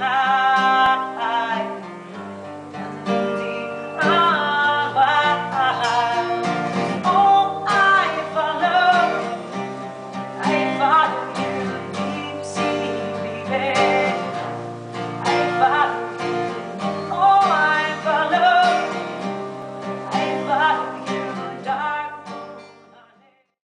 now.